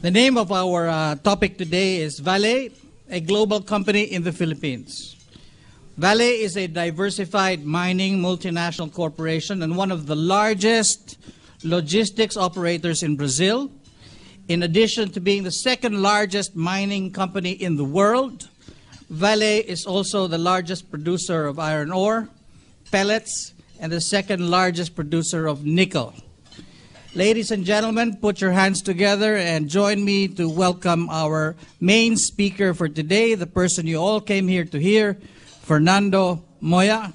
The name of our uh, topic today is Vale, a global company in the Philippines. Vale is a diversified mining multinational corporation and one of the largest logistics operators in Brazil. In addition to being the second largest mining company in the world, Vale is also the largest producer of iron ore, pellets, and the second largest producer of nickel. Ladies and gentlemen, put your hands together and join me to welcome our main speaker for today, the person you all came here to hear, Fernando Moya,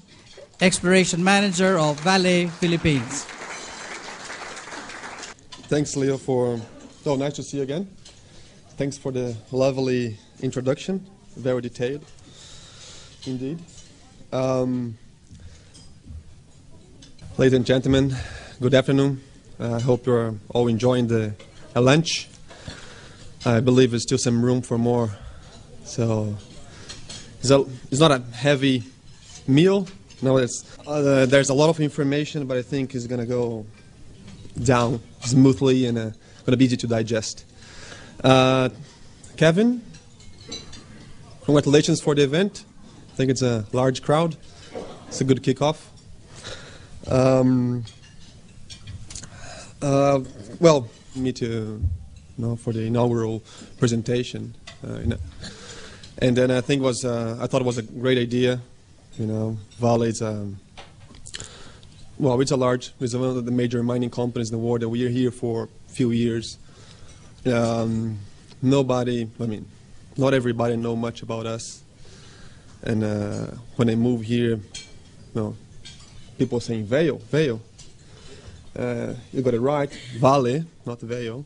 Exploration Manager of Vale Philippines. Thanks, Leo, for. Oh, nice to see you again. Thanks for the lovely introduction. Very detailed, indeed. Um, ladies and gentlemen, good afternoon. I hope you're all enjoying the lunch. I believe there's still some room for more. So it's, a, it's not a heavy meal. No, uh, there's a lot of information, but I think it's going to go down smoothly and uh, going to be easy to digest. Uh, Kevin, congratulations for the event. I think it's a large crowd. It's a good kickoff. Um, uh, well, me too, know, for the inaugural presentation. Uh, and then I think was uh, I thought it was a great idea. You know, Vale is um, well, it's a large, it's one of the major mining companies in the world. That we are here for a few years. Um, nobody, I mean, not everybody know much about us. And uh, when I moved here, you know, people saying Vale, Vale. Uh, you got it right, Vale, not Vale.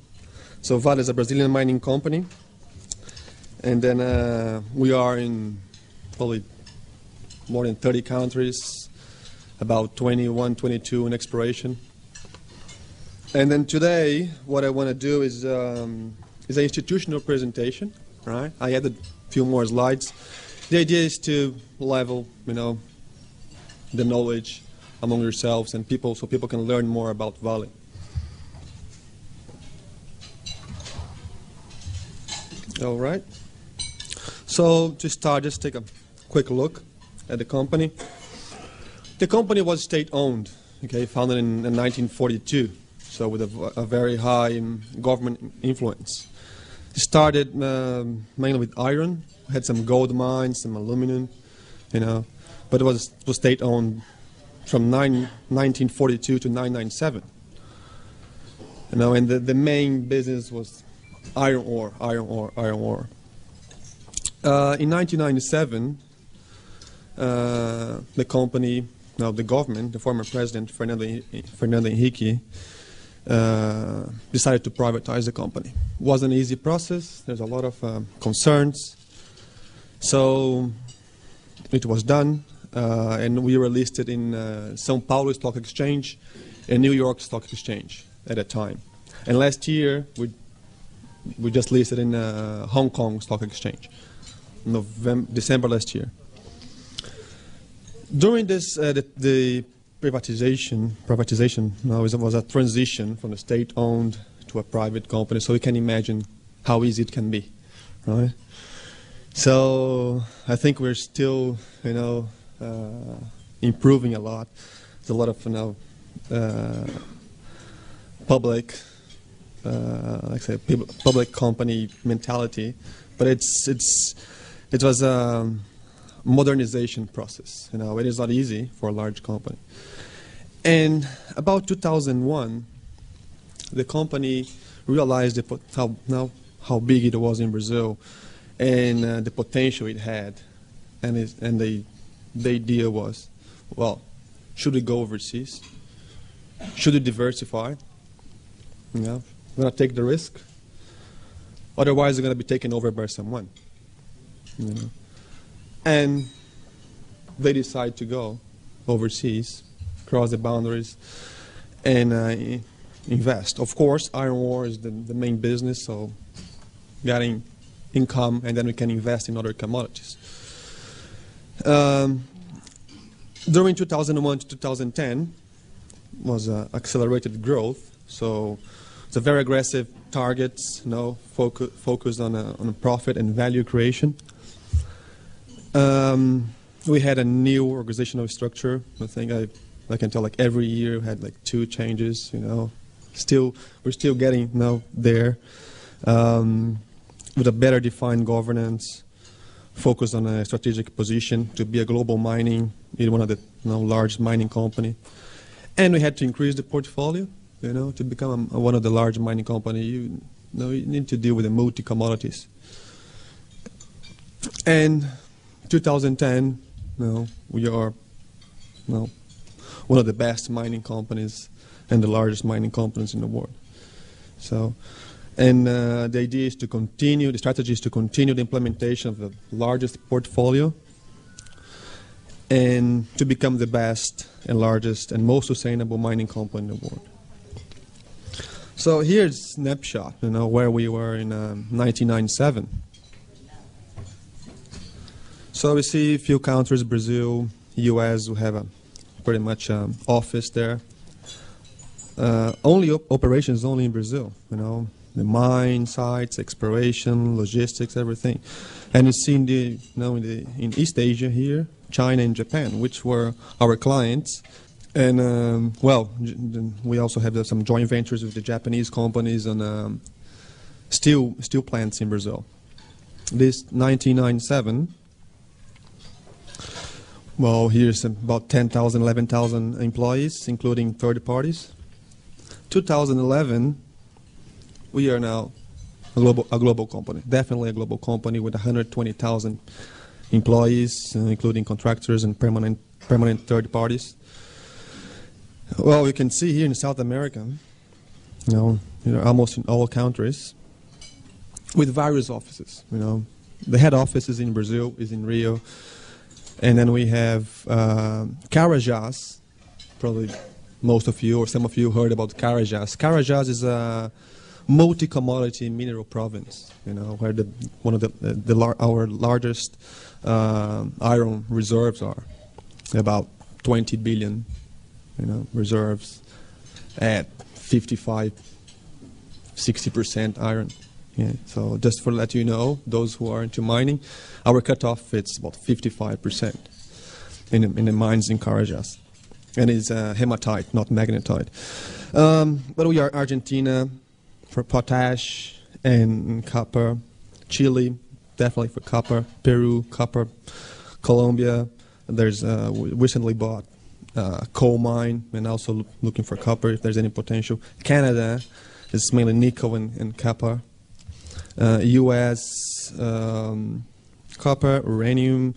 So Vale is a Brazilian mining company. And then uh, we are in probably more than 30 countries, about 21, 22 in exploration. And then today, what I want to do is um, is an institutional presentation. Right? I added a few more slides. The idea is to level, you know, the knowledge among yourselves and people, so people can learn more about Vale. All right. So to start, just take a quick look at the company. The company was state-owned, okay, founded in, in 1942, so with a, a very high government influence. It started um, mainly with iron, had some gold mines, some aluminum, you know, but it was, was state-owned from nine, 1942 to 1997. You know, and the, the main business was iron ore, iron ore, iron ore. Uh, in 1997, uh, the company, now the government, the former president Fernando, Fernando Henrique, uh, decided to privatize the company. It was an easy process. There's a lot of um, concerns. So it was done, uh, and we were listed in uh, São Paulo Stock Exchange and New York Stock Exchange at that time. And last year, we we just listed in uh, Hong Kong Stock Exchange. November, December last year. During this, uh, the, the, privatization, privatization now was, was a transition from a state-owned to a private company. So you can imagine how easy it can be, right? So I think we're still, you know, improving a lot. There's a lot of, you know, uh, public, uh, like I say, public company mentality, but it's it's it was a modernization process. You know, it is not easy for a large company. And about 2001, the company realized how, now how big it was in Brazil and uh, the potential it had. And, it, and the, the idea was, well, should we go overseas? Should we diversify? Know, we're going to take the risk. Otherwise, we're going to be taken over by someone. You know? And they decide to go overseas, cross the boundaries, and uh, invest. Of course, iron ore is the, the main business, so getting income, and then we can invest in other commodities. Um, during 2001 to 2010 was uh, accelerated growth, so it's a very aggressive targets, you know, focus, focused on a, on a profit and value creation. Um, we had a new organizational structure. I think I, I can tell like every year we had like two changes. You know, still we're still getting you know there um, with a better defined governance, focused on a strategic position to be a global mining, in one of the you know, large mining company, and we had to increase the portfolio. You know, to become a, one of the large mining company, you, you know you need to deal with the multi commodities. And 2010, you know, we are you know, one of the best mining companies and the largest mining companies in the world. So, and uh, the idea is to continue, the strategy is to continue the implementation of the largest portfolio and to become the best and largest and most sustainable mining company in the world. So here's snapshot, you know, where we were in um, 1997. So we see a few countries, Brazil, U.S., we have a pretty much um, office there. Uh, only op operations only in Brazil, you know, the mine sites, exploration, logistics, everything. And you see in the, you know, in, the, in East Asia here, China and Japan, which were our clients. And um, well, we also have some joint ventures with the Japanese companies on um, steel steel plants in Brazil. This 1997. Well, here's about 10,000, 11,000 employees, including third parties. 2011, we are now a global, a global company, definitely a global company with 120,000 employees, including contractors and permanent, permanent third parties. Well, you can see here in South America, you know, you know, almost in all countries, with various offices. You know, the head office is in Brazil, is in Rio, and then we have uh, Carajás, probably most of you or some of you heard about Carajás. Carajás is a multi-commodity mineral province, you know, where the one of the, the our largest uh, iron reserves are, about 20 billion, you know, reserves at 55, 60% iron. Yeah, so just for let you know, those who are into mining, our cutoff it's about 55% in in the mines in Carajás and it's uh, hematite, not magnetite. Um, but we are Argentina for potash and copper, Chile definitely for copper, Peru copper, Colombia. There's uh, recently bought uh, coal mine and also lo looking for copper if there's any potential. Canada is mainly nickel and, and copper. Uh, U.S. Um, copper, uranium.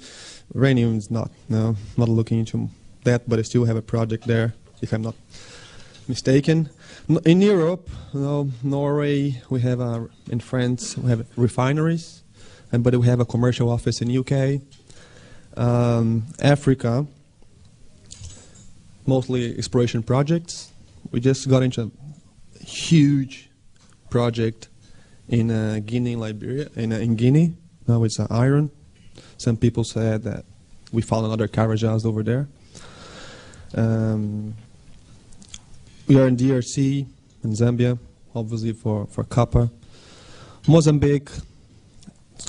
Uranium is not no, not looking into that, but I still have a project there, if I'm not mistaken. In Europe, Norway, we have uh, in France, we have refineries, and but we have a commercial office in UK. Um, Africa, mostly exploration projects. We just got into a huge project in uh, Guinea, Liberia, in, uh, in Guinea. Now it's uh, iron. Some people said that we found another Carajás over there. Um, we are in DRC, in Zambia, obviously for, for copper. Mozambique,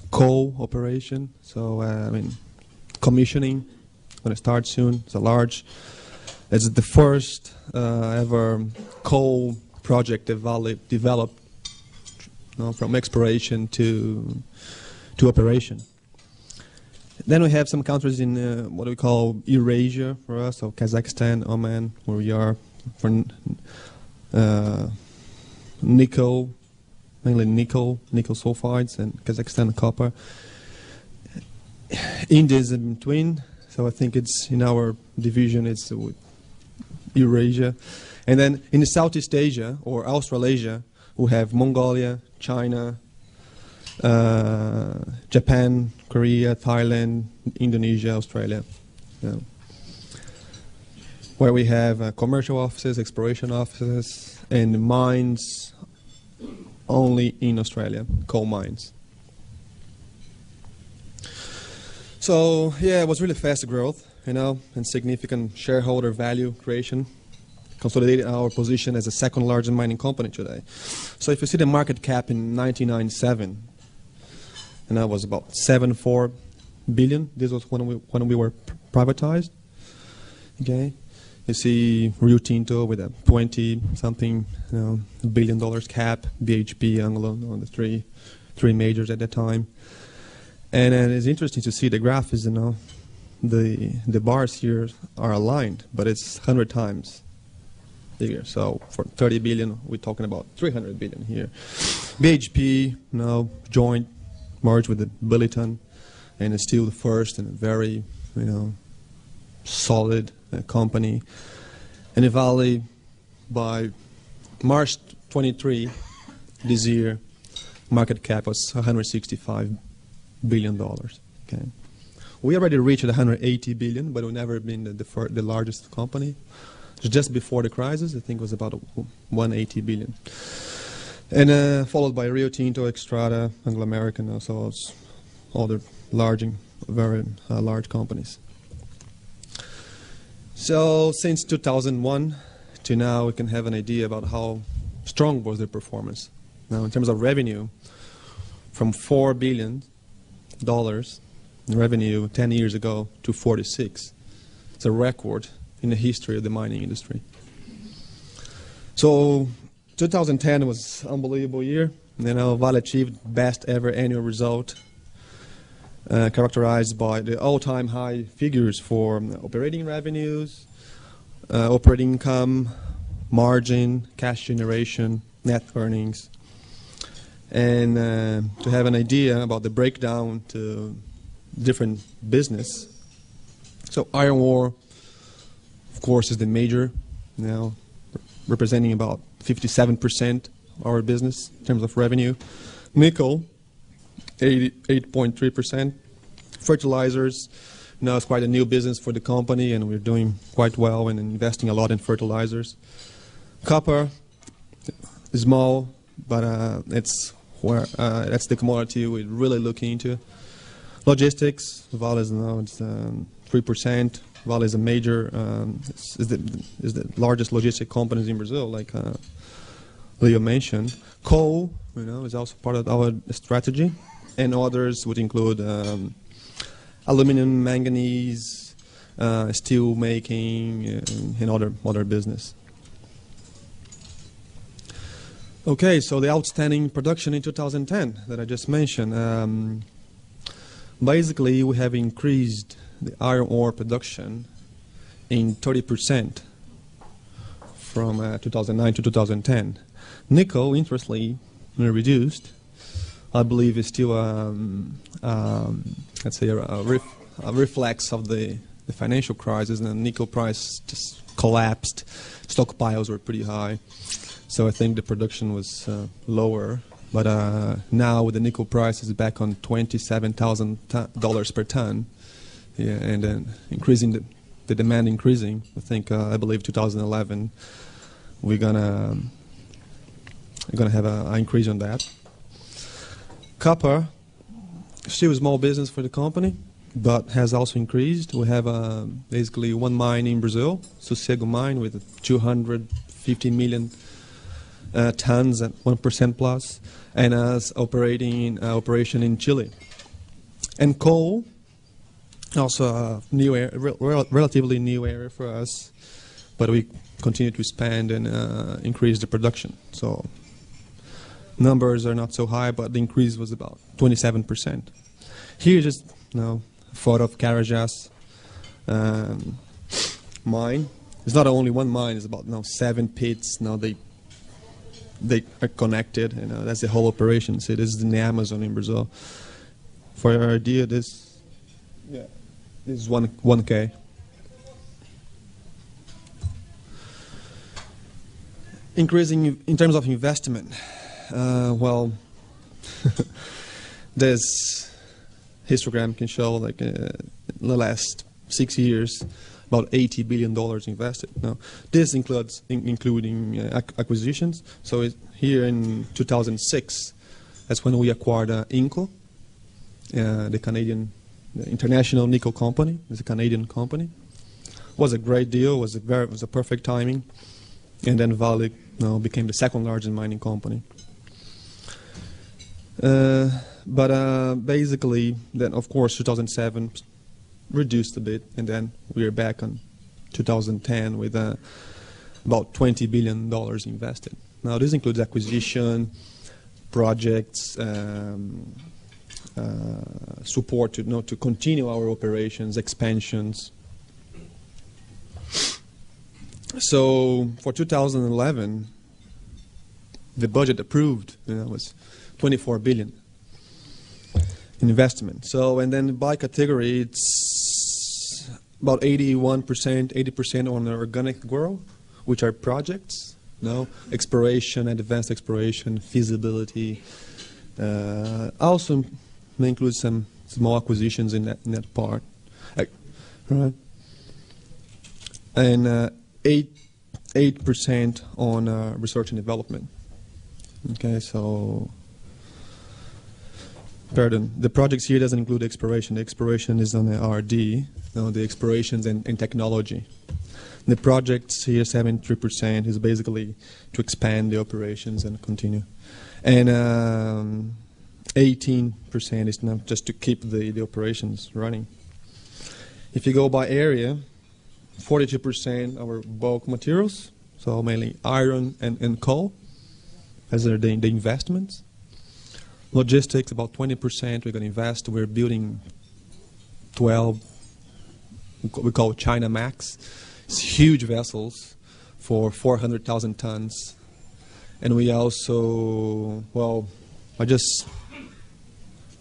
coal operation. So, uh, I mean, commissioning going to start soon. It's a large, it's the first uh, ever coal project develop, developed you know, from exploration to, to operation. Then we have some countries in uh, what we call Eurasia for us, so Kazakhstan, Oman, where we are for uh, nickel, mainly nickel, nickel sulfides, and Kazakhstan copper. India is in between, so I think it's in our division, it's Eurasia. And then in the Southeast Asia or Australasia, we have Mongolia, China, uh, Japan, Korea, Thailand, Indonesia, Australia. Yeah. Where we have uh, commercial offices, exploration offices, and mines only in Australia, coal mines. So yeah, it was really fast growth, you know, and significant shareholder value creation. consolidated our position as the second largest mining company today. So if you see the market cap in 1997, and that was about 74 billion. This was when we when we were privatized. Okay, you see Rio Tinto with a 20 something you know, billion dollars cap, BHP, Anglo, you know, the three three majors at that time. And, and it's interesting to see the graph is you know the the bars here are aligned, but it's 100 times bigger. So for 30 billion, we're talking about 300 billion here. BHP now joined, merged with the Billiton, and it's still the first and a very, you know, solid company. And Vale, by March 23 this year, market cap was 165 billion dollars. Okay. We already reached 180 billion, but we've never been the, the, the largest company. Just before the crisis, I think it was about 180 billion. And uh, followed by Rio Tinto, Xstrata, Anglo American, also other large, very uh, large companies. So since 2001 to now, we can have an idea about how strong was their performance. Now, in terms of revenue, from four billion dollars in revenue 10 years ago to 46. It's a record in the history of the mining industry. So 2010 was unbelievable year. You know, Vale achieved best ever annual result, uh, characterized by the all-time high figures for operating revenues, uh, operating income, margin, cash generation, net earnings, and uh, to have an idea about the breakdown to different business. So iron ore, of course, is the major, know, representing about 57% of our business in terms of revenue. Nickel, 88.3%. Fertilizers, now it's quite a new business for the company, and we're doing quite well and investing a lot in fertilizers. Copper, is small, but uh, it's where uh, that's the commodity we're really looking into. Logistics, Vale is now it's um, three percent. Vale is a major um, is, the is the largest logistic companies in Brazil, like uh, Leo mentioned. Coal, you know, is also part of our strategy, and others would include um, aluminum, manganese, uh, steel making, and other other business. Okay, so the outstanding production in 2010 that I just mentioned. Um, basically, we have increased the iron ore production in 30% from uh, 2009 to 2010. Nickel, interestingly, reduced. I believe is still, um, um, let's say, a, a, ref, a reflex of the, the financial crisis, and the nickel price just collapsed. Stockpiles were pretty high. So I think the production was uh, lower. But uh, now with the nickel prices back on twenty-seven thousand dollars per ton, yeah, and then increasing the, the demand increasing. I think uh, I believe 2011 we're gonna um, we're gonna have an increase on that. Copper, still a small business for the company, but has also increased. We have uh, basically one mine in Brazil, Sossego mine, with 250 million uh, tons at 1% plus, and as operating uh, operation in Chile. And coal, also a new area, rel- relatively new area for us, but we continue to expand and uh, increase the production. So numbers are not so high, but the increase was about 27%. Here, just you know, a photo of Carajás um, mine. It's not only one mine; it's about you now seven pits. Now they they are connected. You know, that's the whole operation. So this is in the Amazon in Brazil. For your idea, this yeah, this is one one k. Increasing in terms of investment. Uh, well, this histogram can show like uh, in the last six years about 80 billion dollars invested. Now, this includes in, including uh, ac- acquisitions. So it, here in 2006, that's when we acquired uh, Inco, uh, the Canadian the international nickel company. It's a Canadian company. Was a great deal. Was a very was a perfect timing. and then Vale you became the second largest mining company. Uh, but uh, basically, then of course 2007 reduced a bit, and then we are back on 2010 with uh, about 20 billion dollars invested. Now this includes acquisition, projects, um, uh, support to, you know, to continue our operations, expansions. So for 2011, the budget approved you know, was 24 billion investment. So and then by category, it's about 81%, 80% on organic growth, which are projects, no exploration, advanced exploration, feasibility. Uh, also include some small acquisitions in that, in that part. Right. And uh, 8 8% on uh, research and development. Okay, so pardon, the projects here doesn't include exploration. The exploration is on the RD, no, the explorations and, and technology. The projects here, 73%, is basically to expand the operations and continue. And um, 18% is not just to keep the, the operations running. If you go by area, 42% our bulk materials, so mainly iron and, and coal, as are the, the investments. Logistics, about 20% we're going to invest. We're building 12, we call China Max. It's huge vessels for 400,000 tons. And we also, well, I just,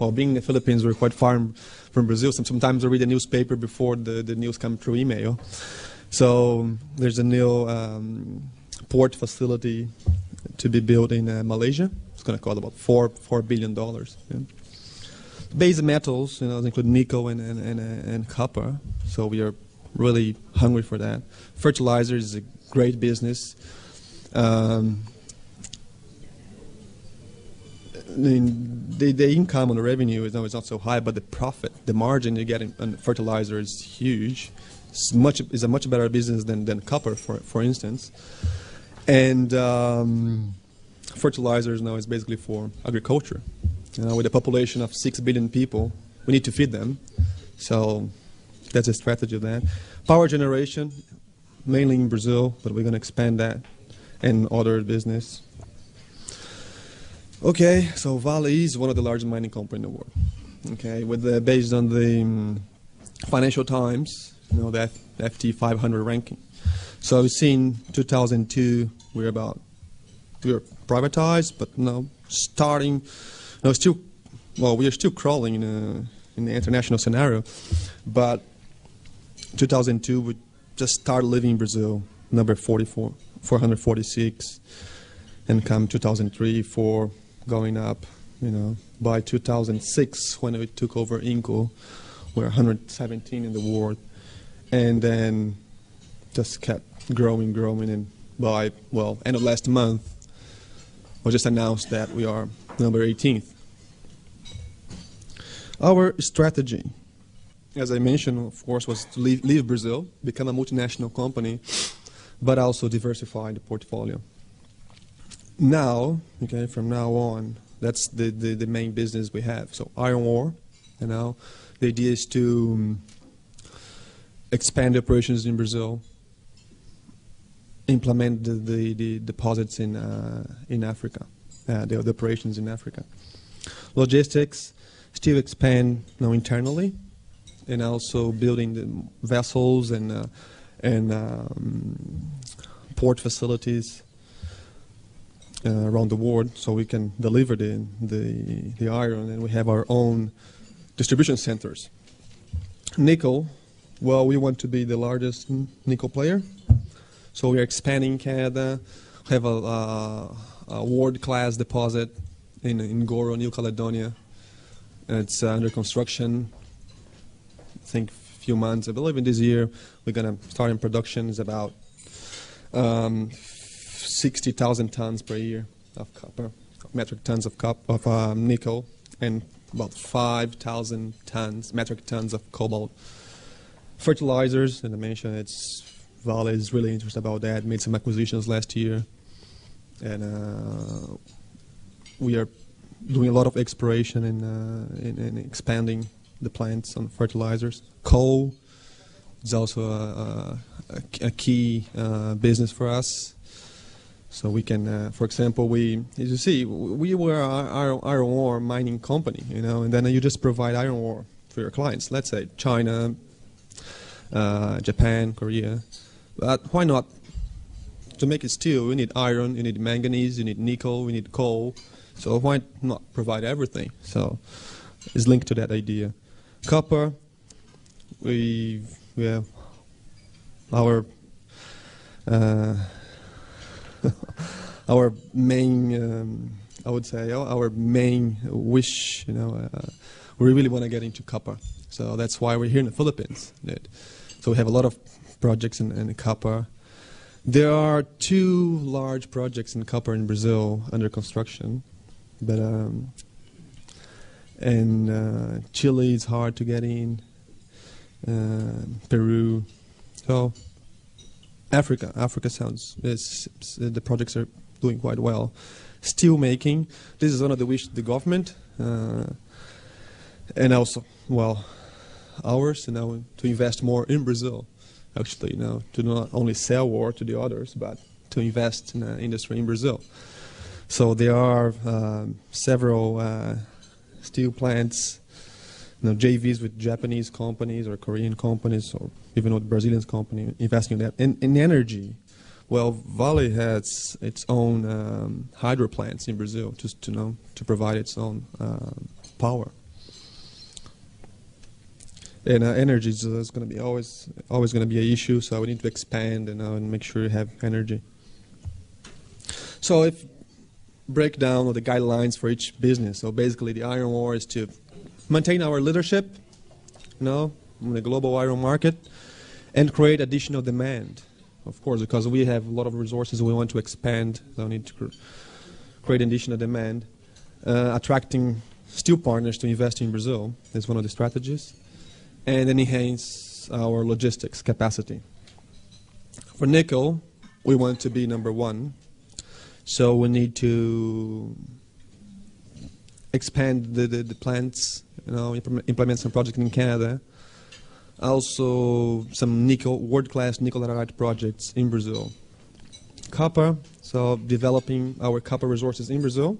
well, being in the Philippines, we're quite far from Brazil. Sometimes I read the newspaper before the, the news come through email. So there's a new um, port facility to be built in uh, Malaysia. It's going to cost about four four billion dollars. Yeah. Base metals, you know, include nickel and and, and, and copper. So we are really hungry for that. Fertilizers is a great business. Um, the, the income on the revenue is, it's not so high, but the profit, the margin you get in, on fertilizer is huge. It's much is a much better business than, than copper, for for instance. And um, fertilizers now is basically for agriculture. You know, with a population of six billion people, we need to feed them. So that's a strategy of that. Power generation, mainly in Brazil, but we're going to expand that and other business. Okay, so Vale is one of the largest mining companies in the world. Okay, with the, based on the um, Financial Times, you know, the FT 500 ranking. So we've seen 2002, we're about we were privatized, but now starting, no, still, well, we are still crawling in, a, in the international scenario, but 2002 we just started living in Brazil, number 44, 446, and come 2003, four going up, you know. By 2006, when we took over Inco, we're 117 in the world, and then just kept growing, growing, and by well, end of last month, we just announced that we are number 18th. Our strategy, as I mentioned, of course, was to leave, leave Brazil, become a multinational company, but also diversify the portfolio. Now, okay, from now on, that's the, the, the main business we have. So iron ore, you know, the idea is to um, expand operations in Brazil, implement the, the, the deposits in, uh, in Africa, uh, the, the, operations in Africa. Logistics, still expand you know, internally, and also building the vessels and, uh, and um, port facilities uh, around the world so we can deliver the, the, the iron and we have our own distribution centers. Nickel, well, we want to be the largest nickel player. So we are expanding Canada. Have a, a world-class deposit in, in Goro, New Caledonia. It's uh, under construction. I think a few months. I believe in this year we're going to start in production. It's about um, 60,000 tons per year of copper, metric tons of, cop, of um, nickel, and about 5,000 tons, metric tons of cobalt. Fertilizers, as I mentioned, it's Vale is really interested about that. Made some acquisitions last year, and uh, we are doing a lot of exploration and uh, in, in expanding the plants on fertilizers. Coal is also a, a, a key uh, business for us. So we can, uh, for example, we, as you see, we were an iron, iron ore mining company, you know, and then you just provide iron ore for your clients. Let's say China, uh, Japan, Korea. But why not? To make it steel, you need iron, you need manganese, you need nickel, you need coal. So why not provide everything? So it's linked to that idea. Copper, we we have our uh, our main, um, I would say, our main wish. You know, uh, we really want to get into copper. So that's why we're here in the Philippines. So we have a lot of projects in, in copper. There are two large projects in copper in Brazil under construction, but um, and uh, Chile is hard to get in. Uh, Peru, so Africa. Africa sounds is, the projects are doing quite well. Steel making. This is one of the wish of the government, uh, and also well, ours. You know, to invest more in Brazil. Actually, you know, to not only sell war to the others, but to invest in industry in Brazil. So there are um, several uh, steel plants you know, JVs with Japanese companies or Korean companies or even with Brazilian companies investing in that. In, in energy, well, Vale has its own um, hydro plants in Brazil just to know to provide its own uh, power. And uh, energy is, is going to be always always going to be an issue, so we need to expand and, uh, and make sure you have energy. So if break down the guidelines for each business. So basically, the iron ore is to maintain our leadership, you know, in the global iron market, and create additional demand. Of course, because we have a lot of resources, we want to expand. So we need to create additional demand. Uh, attracting steel partners to invest in Brazil is one of the strategies, and enhance our logistics capacity. For nickel, we want to be number one, so we need to expand the, the, the plants you know, implement some projects in Canada. Also, some nickel, world-class nickel projects in Brazil. Copper, so developing our copper resources in Brazil.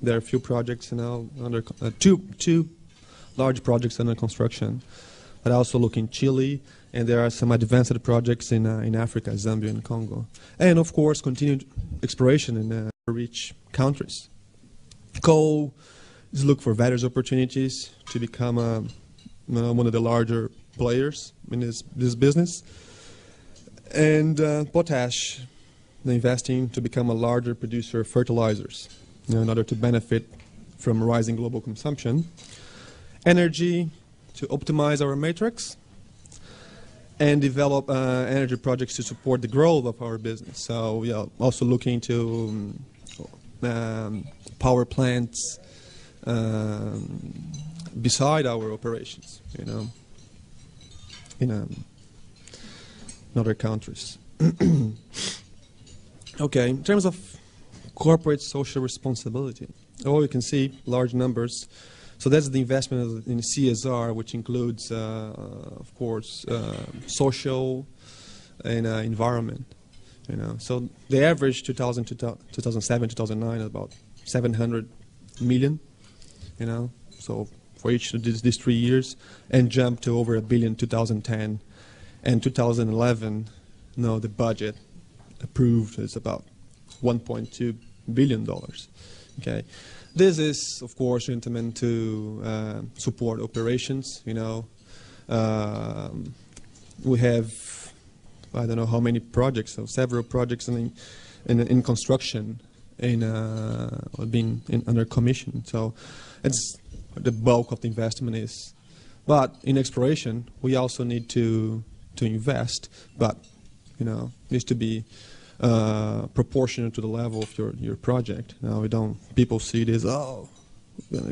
There are a few projects now under uh, two two large projects under construction, but also look in Chile, and there are some advanced projects in uh, in Africa, Zambia, and Congo, and of course continued exploration in uh, rich countries. Coal, is look for various opportunities to become uh, one of the larger players in this, this business. And uh, potash, investing to become a larger producer of fertilizers you know, in order to benefit from rising global consumption. Energy, to optimize our matrix and develop uh, energy projects to support the growth of our business. So we are also looking to um, um power plants, um, beside our operations, you know, in, um, in other countries. okay, in terms of corporate social responsibility, oh, you can see large numbers. So that's the investment in CSR, which includes, uh, of course, uh, social and uh, environment. You know, so the average 2000, 2007, 2009 is about 700 million you know, so for each of these, these three years, and jump to over a billion 2010. And 2011, no, the budget approved is about 1.2 billion dollars. Okay, this is of course intimate to uh, support operations. You know, um, we have I don't know how many projects, so several projects in in, in construction in uh, being in, under commission. So it's the bulk of the investment is. But in exploration, we also need to to invest, but you know, needs to be uh, proportionate to the level of your, your project. Now we don't people see this oh,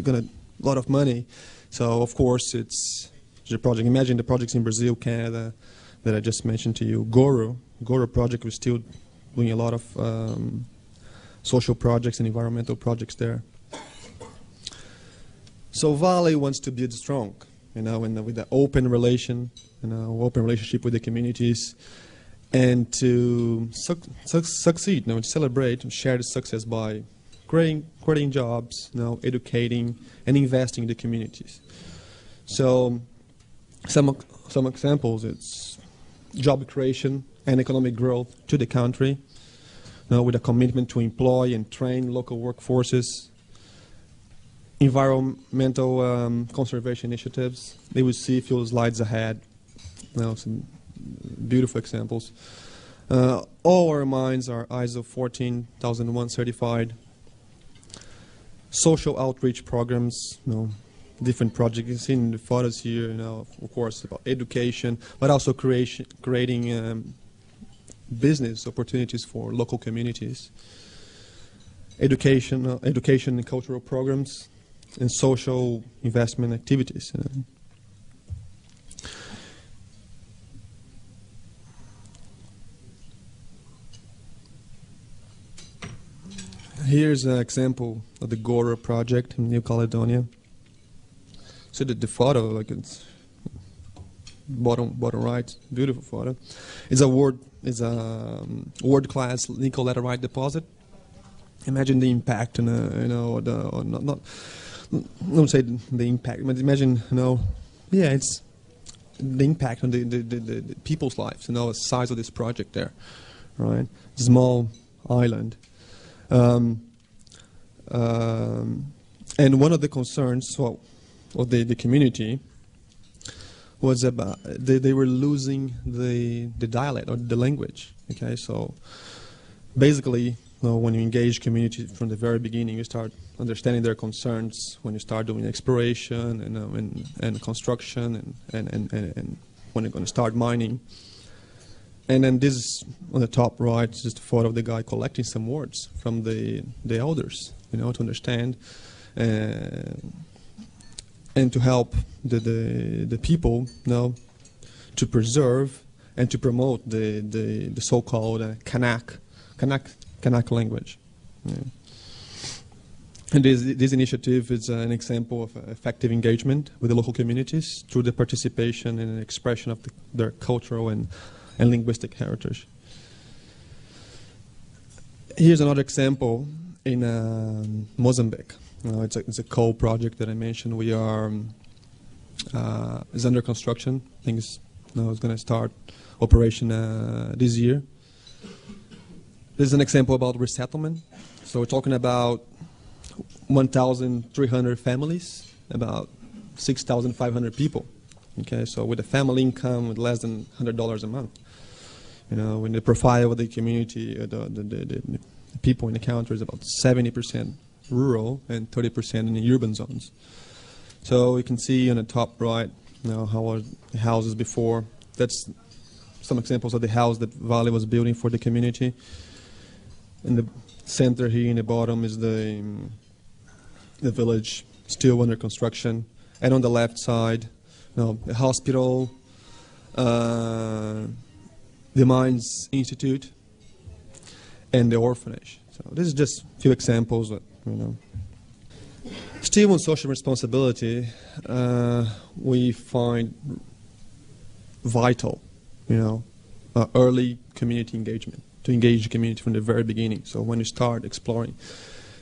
gonna, a lot of money, so of course it's your project. Imagine the projects in Brazil, Canada, that I just mentioned to you. Goro Goro project, we're still doing a lot of um, social projects and environmental projects there. So Vale wants to build strong, you know, and with the open relation, you know, open relationship with the communities, and to su- su- succeed, you know, to celebrate and share the success by creating, creating jobs, you know, educating and investing in the communities. So some some examples, it's job creation and economic growth to the country, you know, with a commitment to employ and train local workforces, environmental um, conservation initiatives. They will see a few slides ahead. You know, some beautiful examples. Uh, all our mines are ISO 14001 certified. Social outreach programs, you know, different projects. You see in the photos here, you know, of course, about education, but also creation, creating um, business opportunities for local communities. Education, uh, education and cultural programs, and social investment activities. Uh, Here's an example of the Goro project in New Caledonia. So the, the photo, like it's bottom bottom right, beautiful photo. It's a world it's a um, world class nickel laterite deposit. Imagine the impact on a, you know the or not not don't say the impact, but imagine you know yeah it's the impact on the, the, the, the people's lives. You know the size of this project there, right? Small island. Um, um, and one of the concerns well, of the, the community was about they, they were losing the, the dialect or the language. Okay, so basically, when you engage community from the very beginning, you start understanding their concerns. When you start doing exploration and, uh, and, and construction and, and, and, and when you're going to start mining. And then this is on the top right, just a photo of the guy collecting some words from the, the elders, you know, to understand uh, and to help the, the, the people, you know, to preserve and to promote the, the, the so-called uh, Kanak, Kanak, Kanak language. Yeah. And this, this initiative is an example of effective engagement with the local communities through the participation and expression of the, their cultural and and linguistic heritage. Here's another example in um, Mozambique. Uh, it's, a, it's a coal project that I mentioned. We are um, uh, is under construction. I think it's, it's going to start operation uh, this year. This is an example about resettlement. So we're talking about 1,300 families, about 6,500 people. Okay, so with a family income with less than $100 a month. You know, in the profile of the community, uh, the, the, the, the, people in the country is about 70% rural and 30% in the urban zones. So you can see on the top right, you know, how are the houses before. That's some examples of the house that Vale was building for the community. In the center here in the bottom is the, um, the village still under construction. And on the left side, you know, the hospital, uh, the Mines Institute, and the orphanage. So this is just a few examples that, you know. Still on social responsibility, uh, we find vital, you know, uh, early community engagement, to engage the community from the very beginning. So when you start exploring.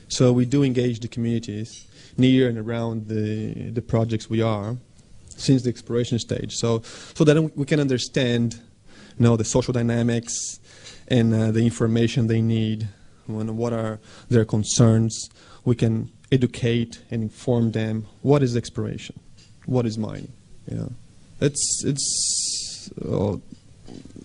So we do engage the communities near and around the, the projects we are since the exploration stage. So, so that we can understand know, the social dynamics and uh, the information they need, when, what are their concerns. We can educate and inform them what is exploration, what is mining. You know, it's it's oh,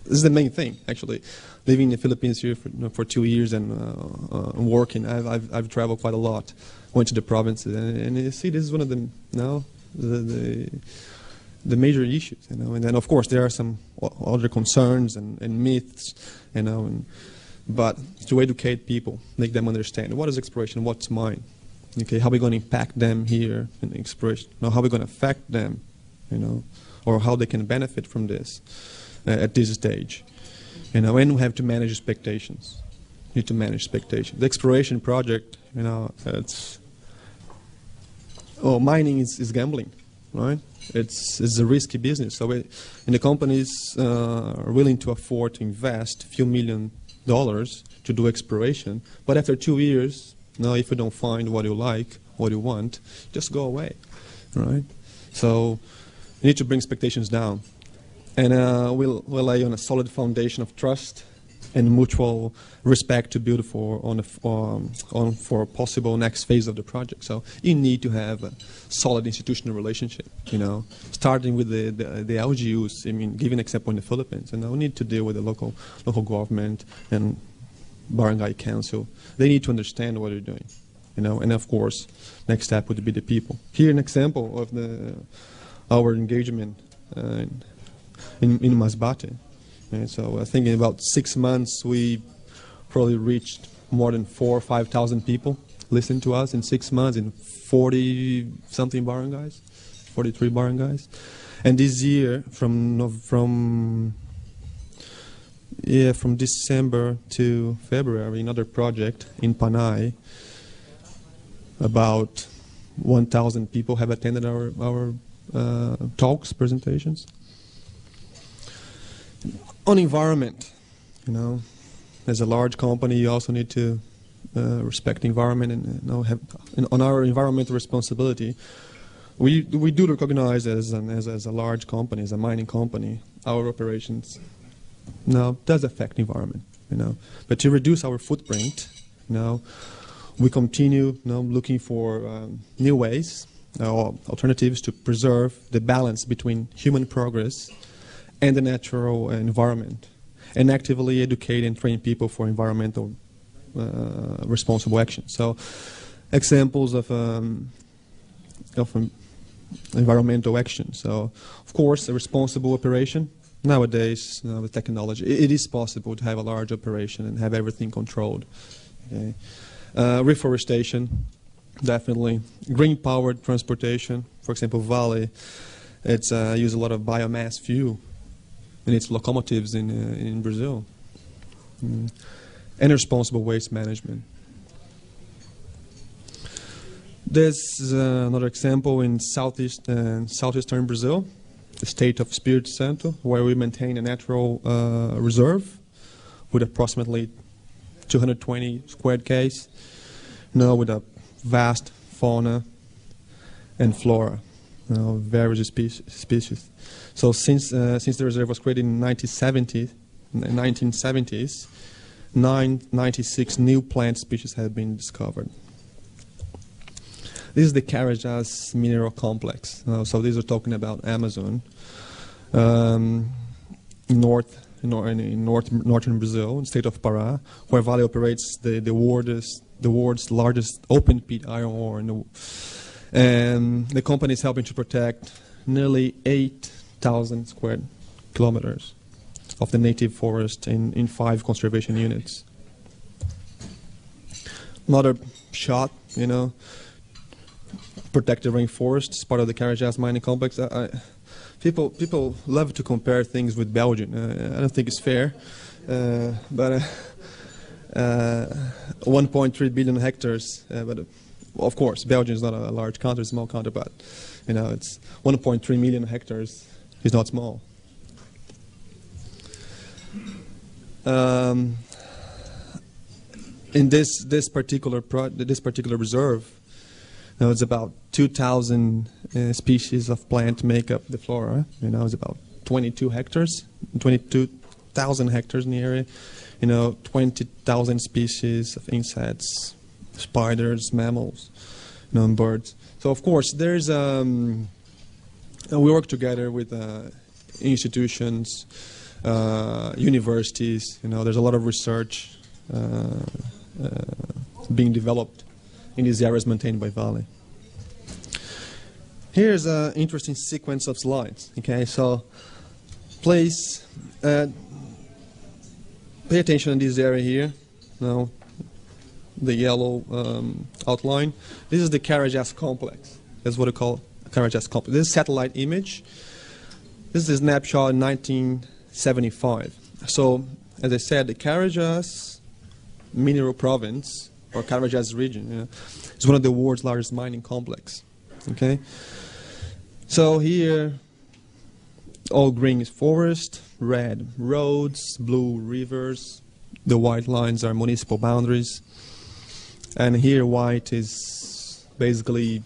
is the main thing actually. Living in the Philippines here for, you know, for two years and uh, uh, working, I've, I've, I've traveled quite a lot. Went to the provinces and, and you see, this is one of the now the, the the major issues, you know. And then, of course, there are some other concerns and, and myths, you know. And, but to educate people, make them understand what is exploration, what's mine, okay, how are we going to impact them here in exploration, you know, how are we going to affect them, you know, or how they can benefit from this uh, at this stage. You know, and we have to manage expectations. Need to manage expectations. The exploration project, you know, it's oh, mining is, is gambling, right? It's, it's a risky business. So, we, and the companies uh, are willing to afford to invest a few million dollars to do exploration. But after two years, now if you don't find what you like, what you want, just go away, right? So, you need to bring expectations down, and uh, we'll, we'll lay on a solid foundation of trust and mutual respect to build for on, a, um, on for possible next phase of the project. So you need to have a solid institutional relationship. You know, starting with the the, the LGUs. I mean, give an example in the Philippines, and we need to deal with the local local government and barangay council. They need to understand what they're doing. You know, and of course, next step would be the people. Here, an example of the our engagement uh, in in Masbate. Okay, so I think in about six months we probably reached more than four or five thousand people listening to us in six months in 40 something barangays, 43 barangays. And this year, from from yeah, from December to February, another project in Panay. About 1,000 people have attended our our uh, talks, presentations on environment, you know, as a large company, you also need to uh, respect the environment and you know, have on our environmental responsibility. We we do recognize as an, as as a large company, as a mining company, our operations now does affect the environment, you know. But to reduce our footprint, you know, we continue you know, looking for um, new ways uh, or alternatives to preserve the balance between human progress and the natural environment, and actively educate and train people for environmental uh, responsible action. So, examples of um, of um, environmental action. So, of course, a responsible operation. Nowadays, you know, with technology, it, is possible to have a large operation and have everything controlled. Okay. Uh, reforestation, definitely. Green-powered transportation. For example, Vale, it's uh, use a lot of biomass fuel in its locomotives in, uh, in Brazil. Mm. And responsible waste management. This is uh, another example in southeast uh, southeastern Brazil, the state of Espírito Santo, where we maintain a natural uh, reserve with approximately 220 square k's, now with a vast fauna and flora, you know, various species. So since uh, since the reserve was created in 1970, 1970s, 996 new plant species have been discovered. This is the Carajás mineral complex. Uh, so these are talking about Amazon, um, north in, north northern Brazil, in state of Pará, where Vale operates the the world's the world's largest open pit iron ore. The, and the company is helping to protect nearly eight thousand square kilometers of the native forest in, in five conservation units. Another shot, you know, protected rainforest is part of the Carajás mining complex. I, I, people people love to compare things with Belgium. Uh, I don't think it's fair, uh, but uh, uh 1.3 billion hectares. Uh, but of course, Belgium is not a large country, small country, but you know it's 1.3 million hectares is not small. Um, in this this particular this particular reserve, know, it's about 2,000 uh, species of plant make up the flora. You know, it's about 22 hectares, 22,000 hectares in the area. You know, 20,000 species of insects, spiders, mammals, you know, birds. So of course, there's um, and we work together with uh, institutions, uh, universities. You know, there's a lot of research uh, uh, being developed in these areas maintained by Vale. Here's an interesting sequence of slides. Okay, so please uh, pay attention to this area here. Now, the yellow um, outline. This is the Carajás complex. That's what we call Carajás complex. This is satellite image. This is a snapshot in 1975. So as I said, the Carajás mineral province or Carajás region you know, is one of the world's largest mining complex. Okay, so here all green is forest, red roads, blue rivers. The white lines are municipal boundaries, and here white is basically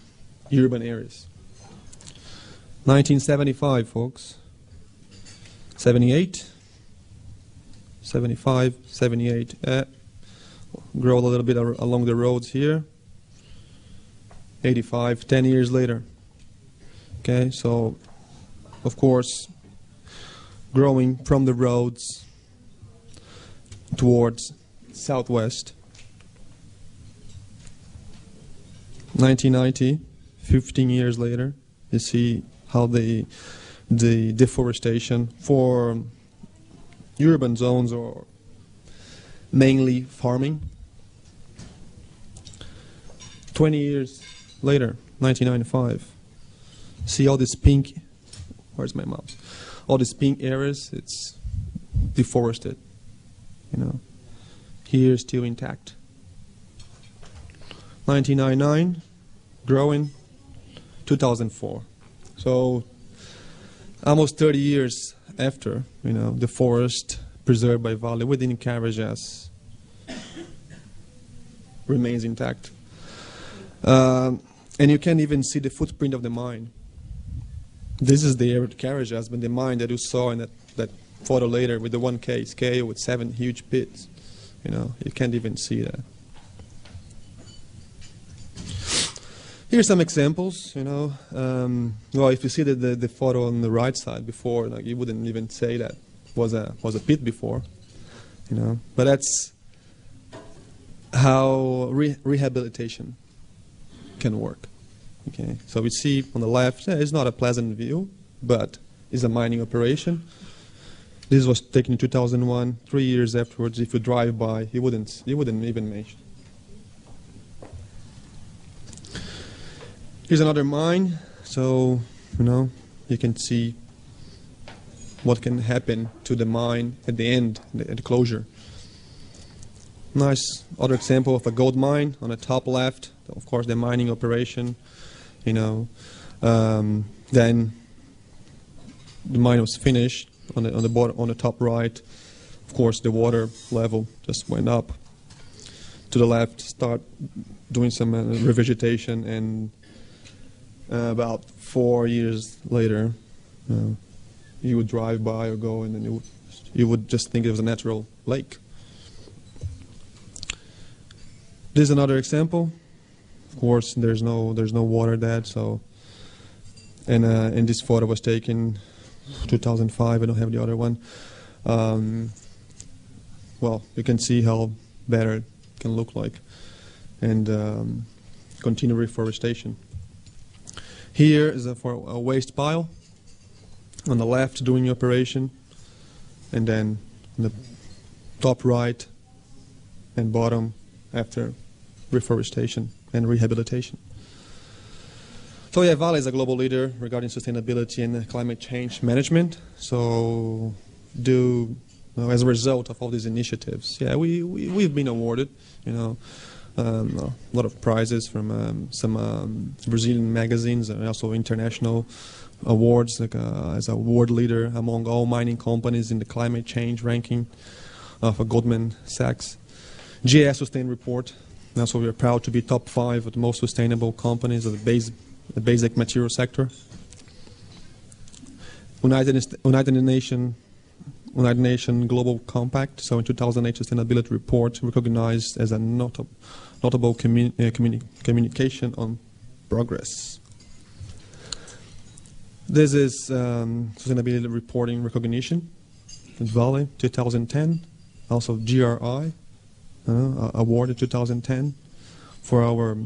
urban areas. 1975, folks. 78, 75, 78. Uh, grow a little bit ar- along the roads here. 85, 10 years later. Okay, so of course, growing from the roads towards southwest. 1990, 15 years later, you see how the the deforestation for urban zones or mainly farming. 20 years later, 1995, see all this pink, where's my mouse? All these pink areas, it's deforested, you know. Here, still intact. 1999, growing, 2004. So almost 30 years after, you know, the forest preserved by Vale within Carajás remains intact. Um, and you can even see the footprint of the mine. This is the area of Carajás, but the mine that you saw in that, that photo later with the 1K scale with seven huge pits. You know, you can't even see that. Here's some examples, you know. Um, well, if you see the, the, the, photo on the right side before, like you wouldn't even say that was a was a pit before, you know. But that's how re rehabilitation can work. Okay, so we see on the left, it's not a pleasant view, but it's a mining operation. This was taken in 2001. Three years afterwards, if you drive by, you wouldn't you wouldn't even mention. Here's another mine, so you know you can see what can happen to the mine at the end, at the closure. Nice other example of a gold mine on the top left. Of course, the mining operation. You know, um, then the mine was finished on the on the bottom, on the top right. Of course, the water level just went up. To the left, start doing some uh, revegetation and uh, about four years later, uh, you would drive by or go, and then you would, you would just think it was a natural lake. This is another example. Of course, there's no there's no water there, so. And uh, and this photo was taken 2005. I don't have the other one. Um, well, you can see how better it can look like, and um, continue reforestation. Here is a, for a waste pile. On the left, doing the operation, and then the top right and bottom after reforestation and rehabilitation. So yeah, Vale is a global leader regarding sustainability and climate change management. So do you know, as a result of all these initiatives, yeah, we, we we've been awarded, you know, um, a lot of prizes from um, some um, Brazilian magazines and also international awards, like uh, as a world leader among all mining companies in the climate change ranking of Goldman Sachs. GS Sustain Report. And so we are proud to be top five of the most sustainable companies of the, base, the basic material sector. United, United Nations United Nations Global Compact, so in 2008 Sustainability Report, recognized as a notable notable commun uh, communi communication on progress. This is um, sustainability reporting recognition in Vale 2010, also GRI uh, award in 2010 for our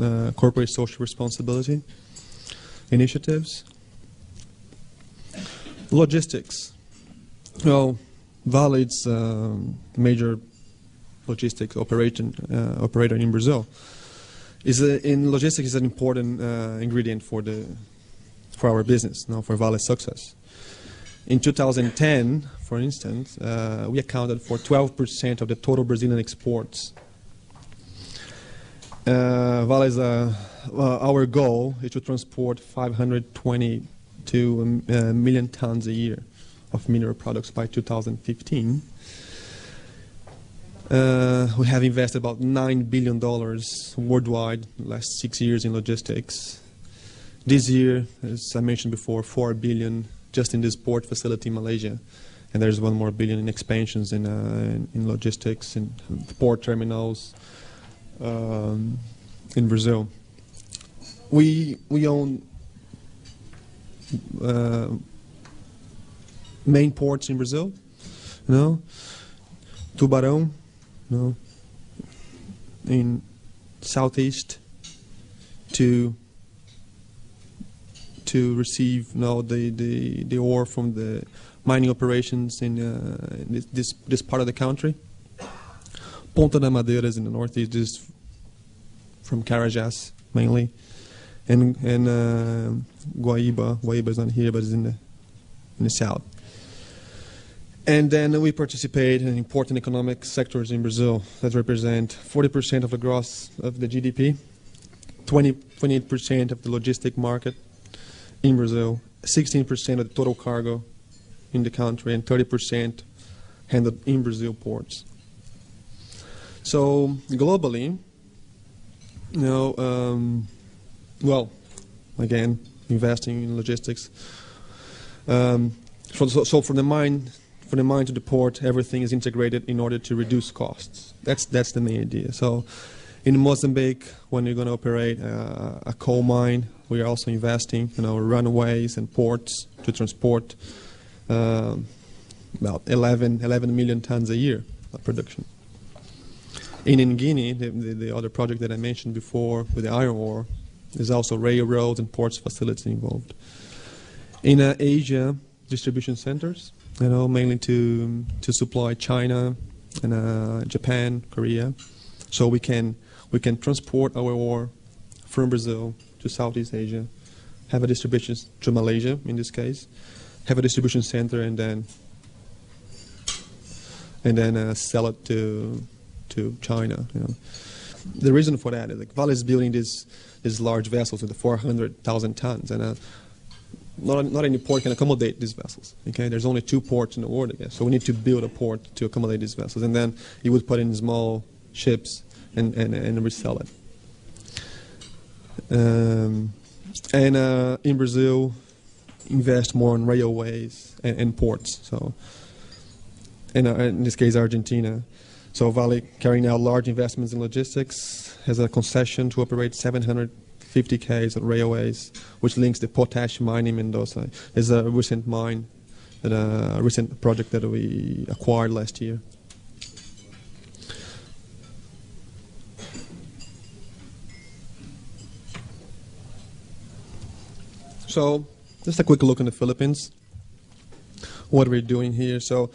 uh, corporate social responsibility initiatives. Logistics. Well, Vale is um, major logistics operation, uh, operator in Brazil. Is in logistics is an important uh, ingredient for the for our business, now for Vale's success. In 2010, for instance, uh, we accounted for 12% of the total Brazilian exports. Uh, Vale's, uh, well, our goal is to transport 522 um, uh, million tons a year of mineral products by 2015. Uh, we have invested about $9 billion worldwide last six years in logistics. This year, as I mentioned before, 4 billion just in this port facility in Malaysia. And there's one more billion in expansions in, uh, in, logistics, in port terminals um, in Brazil. We, we own uh, main ports in Brazil, you know, Tubarão, know, in southeast to to receive you now the, the, the ore from the mining operations in, uh, in this, this, this part of the country. Ponta da Madeira is in the northeast, is from Carajás mainly, and and uh, Guaíba. Guaíba is not here, but it's in the in the south. And then we participate in important economic sectors in Brazil that represent 40% of the gross of the GDP, 20, 28% of the logistic market in Brazil, 16% of the total cargo in the country, and 30% handled in Brazil ports. So globally, you know, um, well, again, investing in logistics. Um, so, so from the mine from the mine to the port, everything is integrated in order to reduce costs. That's that's the main idea. So, in Mozambique, when you're going to operate uh, a coal mine, we are also investing in our runways and ports to transport uh, about 11, 11 million tons a year of production. In Guinea, the, the, the, other project that I mentioned before with the iron ore, there's also railroads and ports facilities involved. In uh, Asia, distribution centers, you know, mainly to to supply China and uh, Japan, Korea, so we can we can transport our ore from Brazil to Southeast Asia, have a distribution to Malaysia in this case, have a distribution center, and then and then uh, sell it to to China. You know. The reason for that is like Vale is building these these large vessels with 400,000 tons, and uh, not, not any port can accommodate these vessels. Okay, there's only two ports in the world, I guess. So we need to build a port to accommodate these vessels, and then you would put in small ships and and, and resell it. Um, and uh, in Brazil, invest more in railways and, and ports. So, uh, in this case, Argentina. So Vale carrying out large investments in logistics, has a concession to operate 700 50Ks of railways, which links the potash mine in Mendoza. It's a recent mine, that, uh, a recent project that we acquired last year. So just a quick look in the Philippines, what we're doing here. So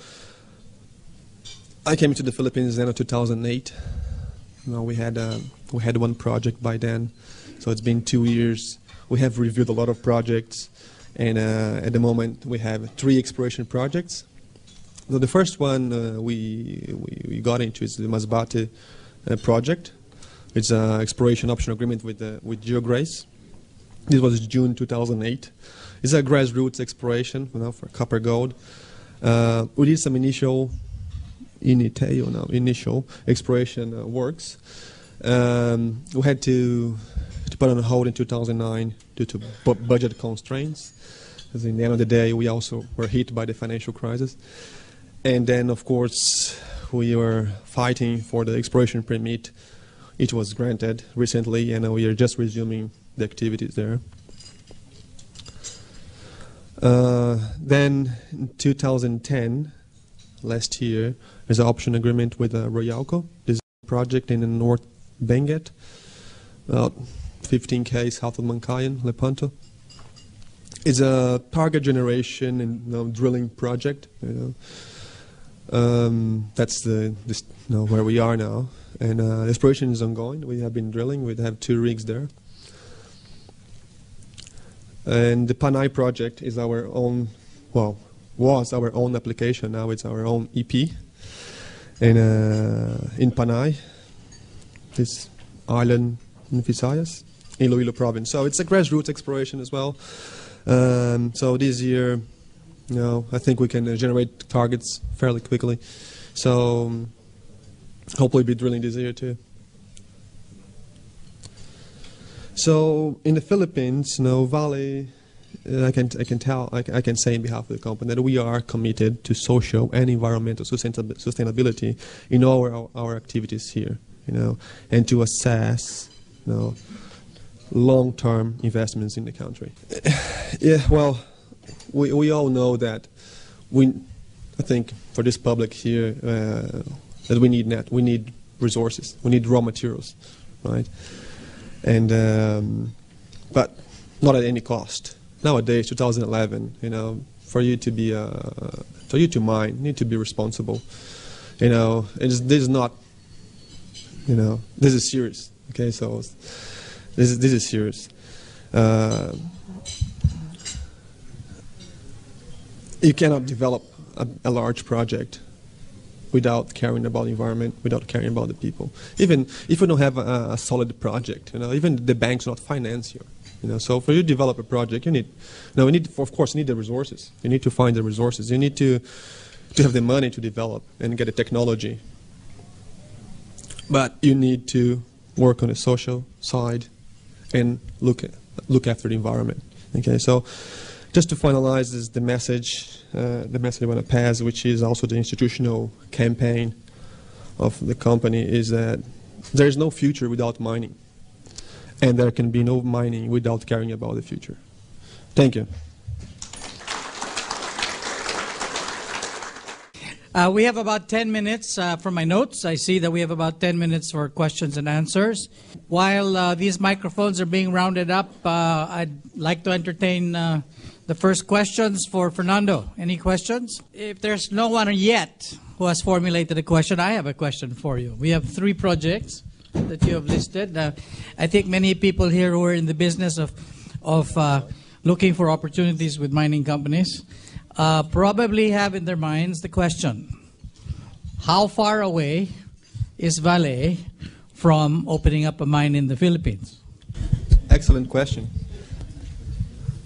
I came to the Philippines in 2008. You know, we had uh, we had one project by then so it's been two years. We have reviewed a lot of projects, and uh, at the moment we have three exploration projects. So the first one uh, we, we, got into is the Masbate uh, project. It's an exploration option agreement with uh, with GeoGrace. This was June 2008. It's a grassroots exploration you know, for copper gold. Uh, we did some initial initial, exploration uh, works. Um, we had to put on hold in 2009 due to bu budget constraints. Because in the end of the day, we also were hit by the financial crisis. And then, of course, we were fighting for the exploration permit. It was granted recently, and we are just resuming the activities there. Uh, then in 2010, last year, there's an option agreement with uh, Royalco. This project in the North Benguet, 15k south of Mankayan, Lepanto. It's a target generation and you know, drilling project. You know. Um, that's the this, you know, where we are now, and uh, exploration is ongoing. We have been drilling. We have two rigs there. And the Panay project is our own, well, was our own application. Now it's our own EP in uh, in Panay, this island in Visayas, Iloilo province. So it's a grassroots exploration as well. Um, so this year, you know, I think we can uh, generate targets fairly quickly. So um, hopefully, be drilling this year too. So in the Philippines, you know, Vale, uh, I can I can tell I, can- I can say in behalf of the company that we are committed to social and environmental sustainability in all our, our activities here, you know, and to assess, you know, long-term investments in the country. yeah, well, we we all know that we, I think for this public here, uh, that we need net, we need resources, we need raw materials, right? and um, but not at any cost. Nowadays, 2011, you know, for you to be uh, for you to mine, need to be responsible. You know, it's, this is not, you know, this is serious. Okay, so this is this is serious. Uh, you cannot develop a, a large project without caring about the environment, without caring about the people. Even if you don't have a, a solid project, you know, even the banks not finance you. You know, so for you to develop a project, you need, no, you need, of course, you need the resources. You need to find the resources. You need to, to have the money to develop and get the technology. But you need to work on the social side and look look after the environment. Okay, so just to finalize is the message, uh, the message I want to pass, which is also the institutional campaign of the company, is that there is no future without mining, and there can be no mining without caring about the future. Thank you. Uh, we have about 10 minutes uh, from my notes. I see that we have about 10 minutes for questions and answers. While uh, these microphones are being rounded up, uh, I'd like to entertain uh, the first questions for Fernando. Any questions? If there's no one yet who has formulated a question, I have a question for you. We have three projects that you have listed. Uh, I think many people here who are in the business of, of looking for opportunities with mining companies uh, probably have in their minds the question how far away is Vale from opening up a mine in the Philippines? Excellent question.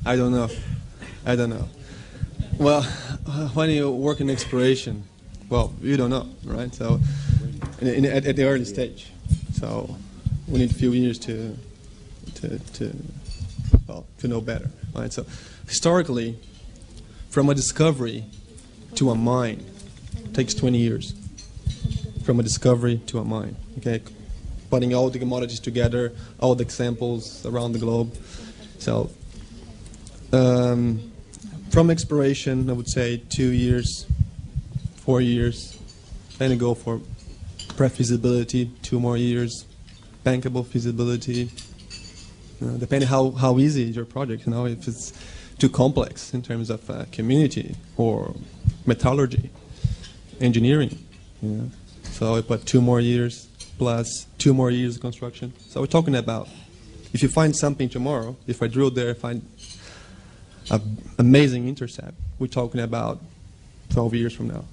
I don't know. I don't know. Well, when you work in exploration, well, you don't know, right? So, in, in, at, at the early stage, so we need a few years to, to, to, well, to know better, right? So, historically, from a discovery to a mine takes 20 years. From a discovery to a mine, okay? Putting all the commodities together, all the examples around the globe. So, um, from exploration, I would say two years, four years. Then I go for pre-feasibility, two more years. Bankable feasibility, uh, depending how, how easy your project. You know, if it's too complex in terms of uh, community or metallurgy, engineering. So I put two more years plus two more years of construction. So we're talking about if you find something tomorrow, if I drill there, find an amazing intercept, we're talking about 12 years from now,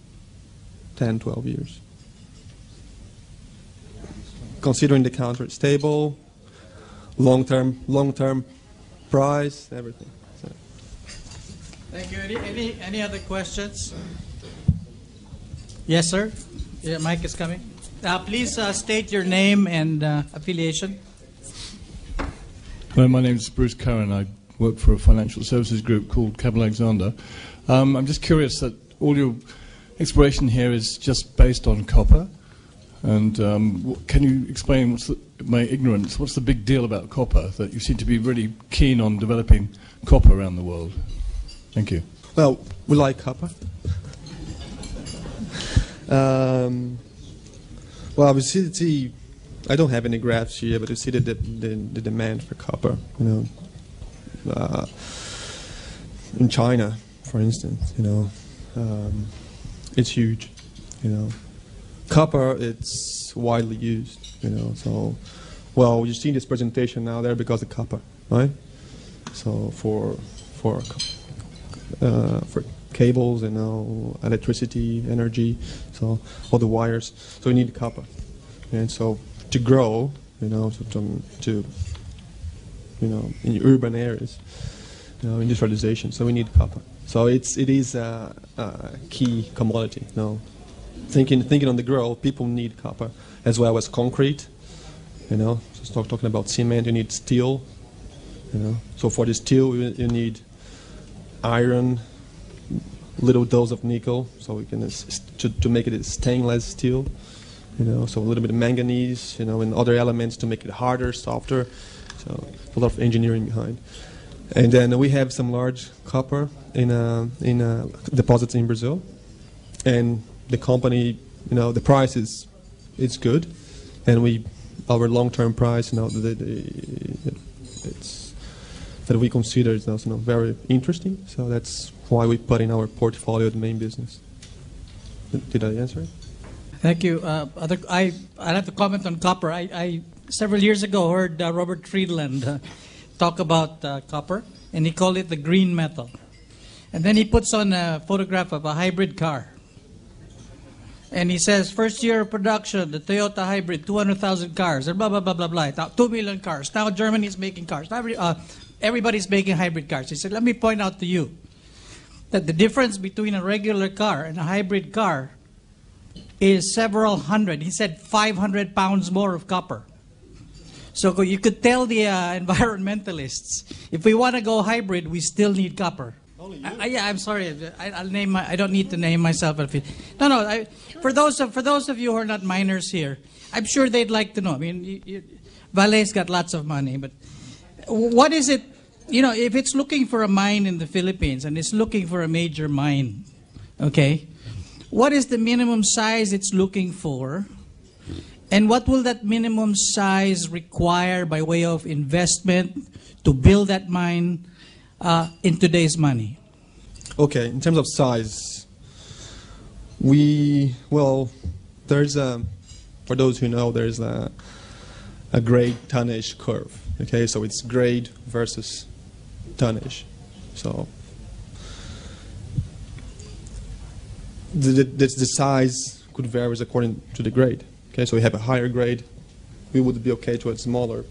10, 12 years. Considering the counter stable, long-term, long-term price, everything. Thank you. Any, any, any other questions? Yes, sir. Yeah, Mike is coming. Uh, please uh, state your name and uh, affiliation. Well, my name is Bruce Curran. I work for a financial services group called Cabell Alexander. Um, I'm just curious that all your exploration here is just based on copper. And um, can you explain what's the, my ignorance? What's the big deal about copper that you seem to be really keen on developing copper around the world? Thank you. Well, we like copper. um, well, we see, see, I don't have any graphs here, but you see the, the, the, the demand for copper. You know, uh, in China, for instance, you know, um, it's huge. You know, copper it's widely used. You know, so well, you see this presentation now there because of copper, right? So for for Uh, for cables, and electricity, energy, so all the wires. So we need copper, and so to grow, you know, to, to you know, in urban areas, you know, industrialization. So we need copper. So it's it is a, a key commodity. You know, thinking thinking on the grow, people need copper as well as concrete. You know, so start talking about cement. You need steel. You know, so for the steel, you, you need iron, little dose of nickel, so we can to, to make it stainless steel. You know, so a little bit of manganese. You know, and other elements to make it harder, softer. So a lot of engineering behind. And then we have some large copper in in deposits in Brazil, and the company, you know, the price is it's good, and we our long-term price, you know, the, the, it's that we consider is also you know, very interesting. So that's why we put in our portfolio the main business. Did I answer it? Thank you. Uh, other, I I have to comment on copper. I, I several years ago heard uh, Robert Friedland uh, talk about uh, copper, and he called it the green metal. And then he puts on a photograph of a hybrid car. And he says, first year of production, the Toyota hybrid, 200,000 cars, and blah, blah, blah, blah, blah. Now, 2 million cars. Now Germany is making cars. Now, uh, everybody's making hybrid cars. He said, let me point out to you that the difference between a regular car and a hybrid car is several hundred. He said 500 pounds more of copper. So you could tell the uh, environmentalists, if we want to go hybrid, we still need copper. I, yeah, I'm sorry. I, will name. My, I don't need to name myself. No, no. I, for those of for those of you who are not miners here, I'm sure they'd like to know. I mean, you, you, Vale's got lots of money, but what is it? You know, if it's looking for a mine in the Philippines and it's looking for a major mine, okay, what is the minimum size it's looking for? And what will that minimum size require by way of investment to build that mine uh, in today's money? Okay, in terms of size, we, well, there's a, for those who know, there's a, a grade tonnage curve. Okay, so it's grade versus tonnage. So the, the, the size could vary according to the grade. Okay, so we have a higher grade, we would be okay to a smaller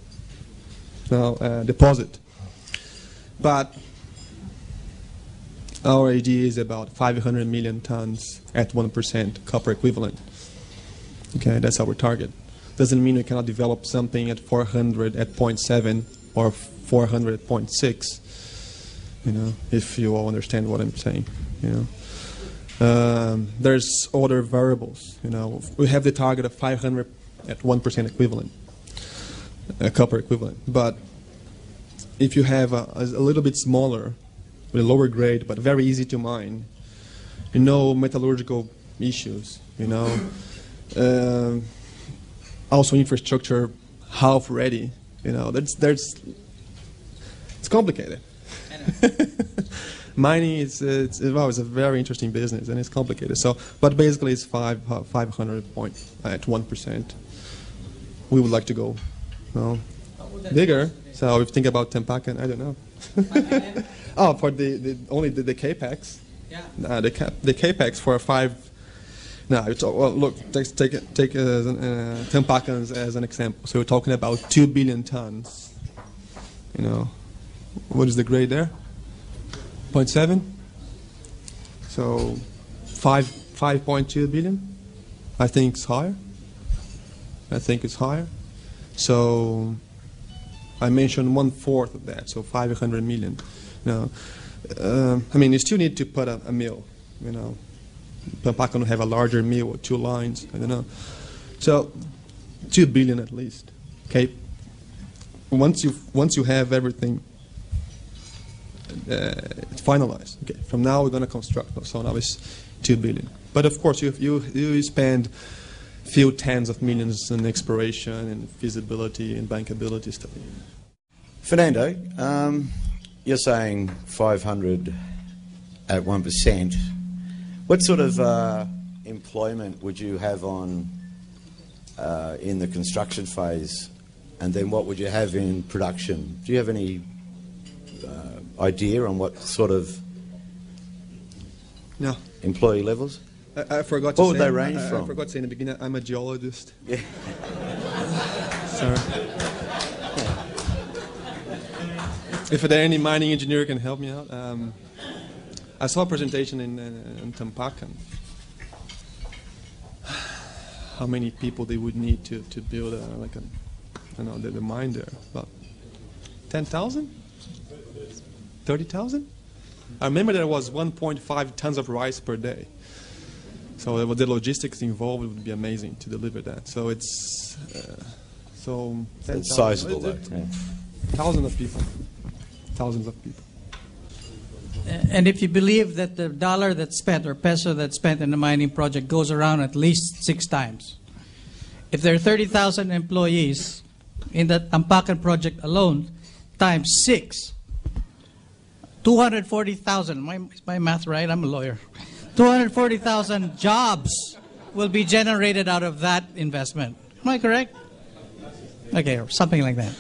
now uh, deposit. But our idea is about 500 million tons at 1% copper equivalent. Okay, that's our target. Doesn't mean we cannot develop something at 400 at 0.7 or 400 at 0.6. You know, if you all understand what I'm saying. You know. Um, there's other variables. You know, we have the target of 500 at 1% equivalent, a copper equivalent. But if you have a, a, little bit smaller, with a lower grade, but very easy to mine, you know, metallurgical issues, you know, uh, also infrastructure half ready, you know, there's, there's, it's complicated. mining is it's, well, it's a very interesting business and it's complicated. So, but basically, it's five uh, 500 point at one percent. We would like to go, you know, bigger. So if you think about Tampakan, I don't know. oh, for the, the only the, the capex. Yeah. Uh, the cap, the capex for a five. Now, it's, well, look, take take take uh, uh, as an example. So we're talking about two billion tons. You know, what is the grade there? 0.7. So 5, 5.2 billion. I think it's higher. I think it's higher. So I mentioned one fourth of that, so 500 million. Now, uh, I mean, you still need to put a, a mill. You know, Tampakan will have a larger mill with two lines. I don't know. So, two billion at least. Okay. Once you once you have everything finalized. Okay, from now we're going to construct. So now it's two billion. But of course, you you you spend few tens of millions in exploration and feasibility and bankability study. Fernando, um, you're saying 500 at one percent. What sort of uh, employment would you have on uh, in the construction phase, and then what would you have in production? Do you have any idea on what sort of No. employee levels? I, I forgot to What say. would they range I, I forgot to say in the beginning. I'm a geologist. Yeah. Sorry. If there any mining engineer can help me out, um, I saw a presentation in, uh, in Tampakan. How many people they would need to, to build a, like a, I don't know, the, the mine there? About 10,000? 30,000? I remember there was 1.5 tons of rice per day. So the logistics involved would be amazing to deliver that. So it's uh, so It's sizable, though. yeah. Thousands of people. Thousands of people. And if you believe that the dollar that's spent or peso that's spent in the mining project goes around at least six times, if there are 30,000 employees in the Tampakan project alone, times six, 240,000. My, my math right? I'm a lawyer. 240,000 jobs will be generated out of that investment. Am I correct? Okay, or something like that.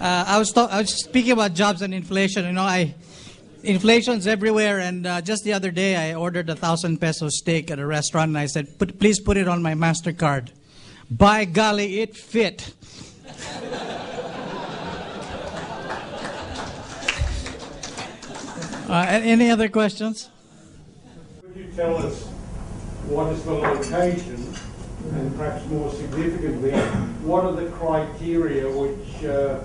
Uh, I was I was speaking about jobs and inflation. You know, I inflation's everywhere. And uh, just the other day, I ordered a thousand peso steak at a restaurant, and I said, put, "Please put it on my Mastercard." By golly, it fit. Uh, any other questions? Could you tell us what is the location, and perhaps more significantly, what are the criteria which uh,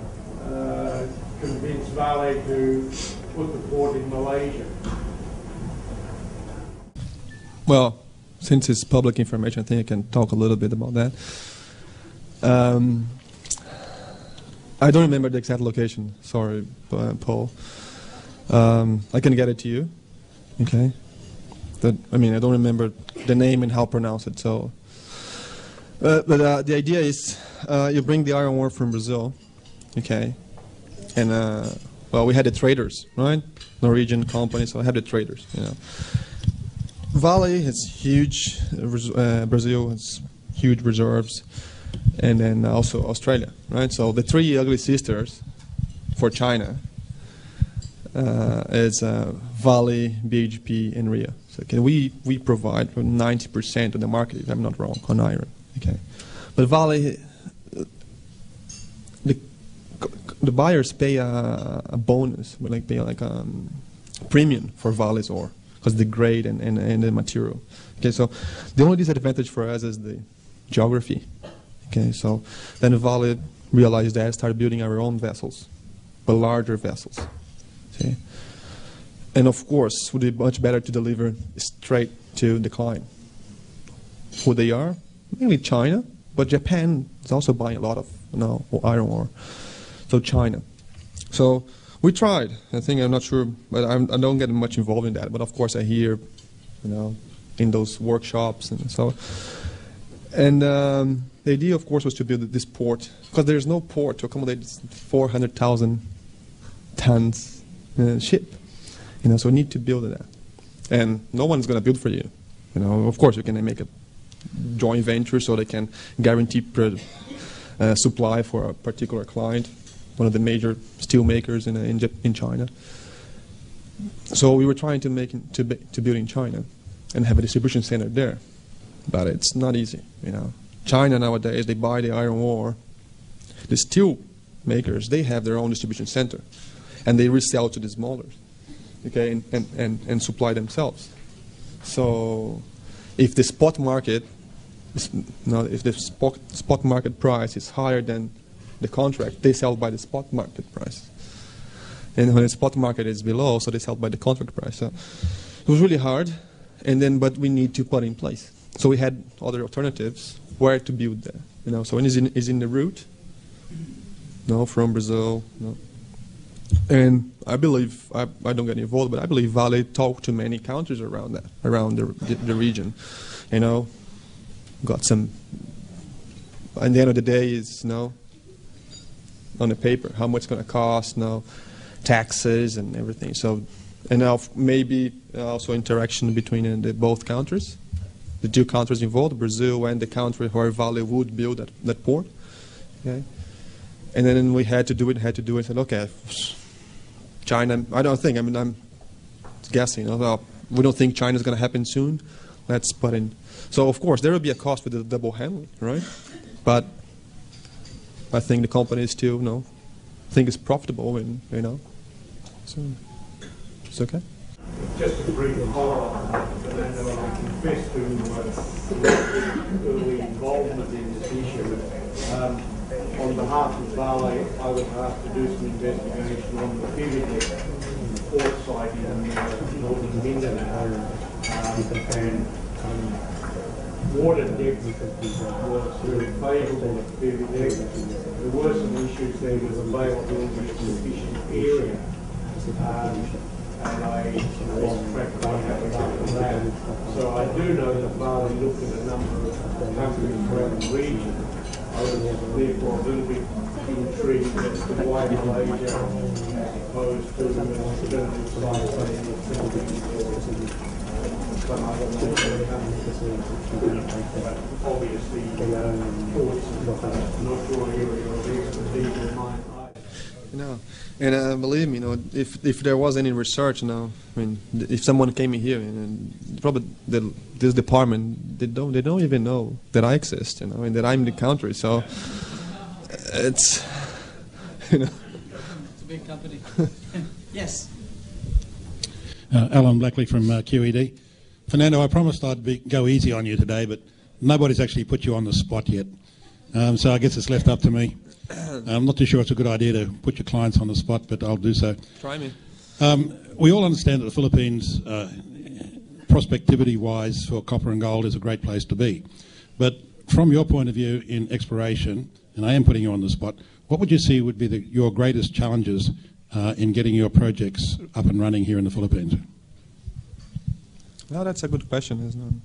uh, convince Vale to put the port in Malaysia? Well, since it's public information, I think I can talk a little bit about that. Um, I don't remember the exact location. Sorry, uh, Paul. Um, I can get it to you. Okay. That I mean, I don't remember the name and how pronounce it. So, uh, but uh, the idea is, uh, you bring the iron ore from Brazil, okay, and uh, well, we had the traders, right? Norwegian company, so I have the traders, you know. Vale has huge, uh, Brazil has huge reserves, and then also Australia, right? So the three ugly sisters for China uh, is uh, Vale, BHP, and Rio. So can we we provide 90% of the market, if I'm not wrong, on iron. Okay, but Vale, uh, the the buyers pay a, a bonus, like pay like a um, premium for Vale's ore because the grade and, and, and the material. Okay, so the only disadvantage for us is the geography. Okay, so then Vale realized that, started building our own vessels, but larger vessels. And of course, would be much better to deliver straight to the client. Who they are? Mainly China, but Japan is also buying a lot of you know, iron ore. So China. So we tried. I think I'm not sure, but I'm, I don't get much involved in that. But of course, I hear, you know, in those workshops and so. And um, the idea, of course, was to build this port because there's no port to accommodate 400,000 tons uh, ship. You know, so we need to build that, and no one's going to build for you. You know, of course, you can make a joint venture so they can guarantee uh, supply for a particular client, one of the major steel makers in, uh, in, in China. So we were trying to make to, to build in China and have a distribution center there, but it's not easy. You know, China nowadays they buy the iron ore. The steel makers they have their own distribution center, and they resell to the smallers, okay, and, and, and, and supply themselves. So if the spot market is, no, if the spot, spot market price is higher than the contract, they sell by the spot market price. And when the spot market is below, so they sell by the contract price. So it was really hard, and then but we need to put in place. So we had other alternatives where to build that. You know, so is in is in the route. No, from Brazil. No. And I believe I, I don't get involved, but I believe Vale talked to many countries around that, around the the, the region. You know, got some. At the end of the day, is you know, on the paper how much it's going to cost, you know, taxes and everything. So, and now maybe also interaction between uh, the both countries, the two countries involved, Brazil and the country where Vale would build that, that port. Okay. And then we had to do it, had to do it. And Said, okay, China. I don't think. I mean, I'm guessing. We don't think China is going to happen soon. Let's put in. So of course there will be a cost with the double handling, right? But I think the company still, you know, think it's profitable, and you know, so it's okay. Just a brief follow-up, Fernando, I confess to uh, early involvement in this issue. Um, on behalf of Vale, I would have to do some investigation on the the port site in uh, northern Mindanao. Um, and um, water depth was very favourable at deck. There were some issues there with availability of sufficient area. Um, and I lost track of what happened after that. So I do know that Vale looked at a number of countries around the region. Therefore little bit intrigued as to why Malaysia, as opposed to an alternative site, say, in the Philippines or some other obviously, uh, ports not your area of expertise. You know, and uh, believe me, you know, if if there was any research, you know, I mean, if someone came in here and, and probably the, this department, they don't they don't even know that I exist, you know, and that I'm in the country. So it's, you know, It's a big company. yes. Uh, Alan Blackley from uh, QED. Fernando, I promised I'd be, go easy on you today, but nobody's actually put you on the spot yet. Um, so I guess it's left up to me. I'm not too sure it's a good idea to put your clients on the spot, but I'll do so. try me. Um, we all understand that the Philippines, uh, prospectivity wise, for copper and gold is a great place to be. But from your point of view in exploration, and I am putting you on the spot, what would you see would be the, your greatest challenges uh, in getting your projects up and running here in the Philippines? Well, that's a good question, isn't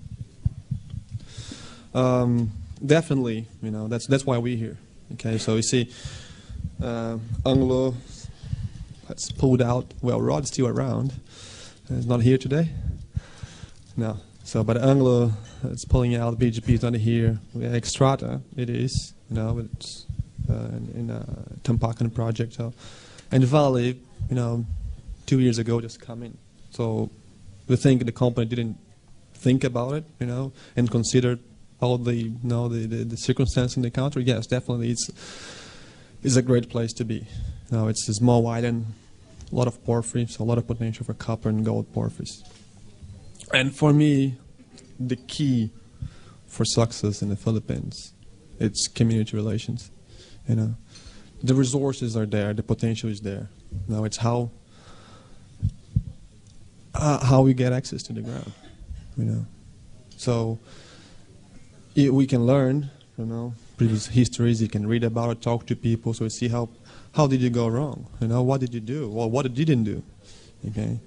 it? Um, definitely, you know, that's that's why we're here. Okay, so we see, uh, Anglo has pulled out. Well, Rod's still around. He's not here today. No. So, but Anglo is pulling out. BHP is not here. We have Xstrata, it is. You know, it's uh, in, in uh, Tampakan project. So, and Vale, you know, two years ago just come in. So we think the company didn't think about it, you know, and consider all the you know the, the, the circumstances in the country. Yes, definitely, it's it's a great place to be. Now it's a small island, a lot of porphyry, so a lot of potential for copper and gold porphyries. And for me, the key for success in the Philippines, it's community relations. You know, the resources are there, the potential is there. Now it's how uh, how we get access to the ground. You know, so i we can learn. You know, previous histories. You can read about it, talk to people, so you see how how did you go wrong. You know, what did you do? Well, what it didn't do. Okay,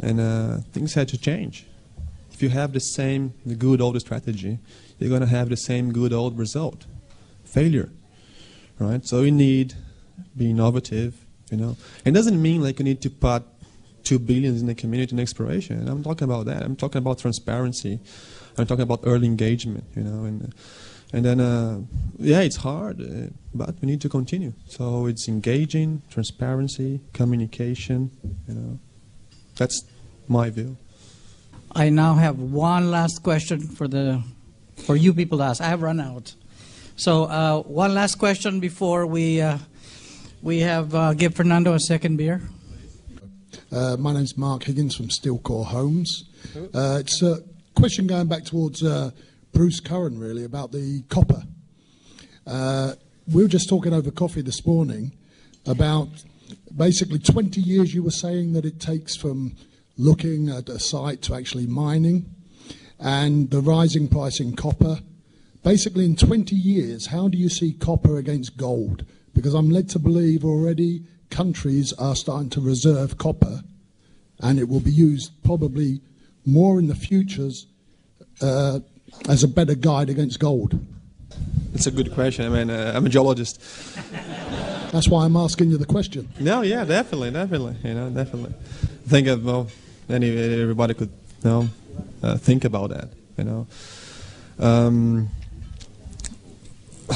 and uh, things had to change. If you have the same the good old strategy, you're going to have the same good old result, failure. Right. So you need be innovative. You know, it doesn't mean like you need to put two billions in the community and exploration. I'm talking about that. I'm talking about transparency. I'm talking about early engagement. You know, and and then uh, yeah, it's hard, uh, but we need to continue. So it's engaging, transparency, communication. You know, that's my view. I now have one last question for the for you people to ask. I have run out. So uh, one last question before we uh, we have uh, give Fernando a second beer. Uh, my name's Mark Higgins from Steelcore Homes. Uh, it's a question going back towards uh, Bruce Curran, really, about the copper. Uh, we were just talking over coffee this morning about basically 20 years you were saying that it takes from looking at a site to actually mining and the rising price in copper. Basically, in 20 years, how do you see copper against gold? Because I'm led to believe already countries are starting to reserve copper, and it will be used probably more in the futures uh, as a better guide against gold. It's a good question. I mean, uh, I'm a geologist. That's why I'm asking you the question. No, yeah, definitely, definitely. You know, definitely. I think of well, any everybody could you know uh, think about that. You know, um,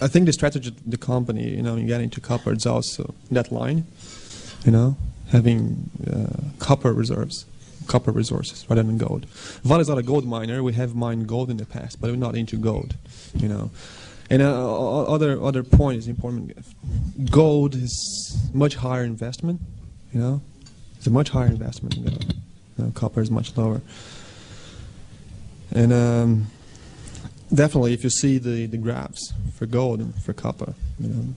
I think the strategy of the company, you know, in getting to copper is also that line. You know, having uh, copper reserves, copper resources rather than gold. Vale is not a gold miner. We have mined gold in the past, but we're not into gold, you know. And uh, other other point is important. Gold is much higher investment, you know. It's a much higher investment. than gold. You know, copper is much lower. And um, definitely, if you see the, the graphs for gold and for copper, you know,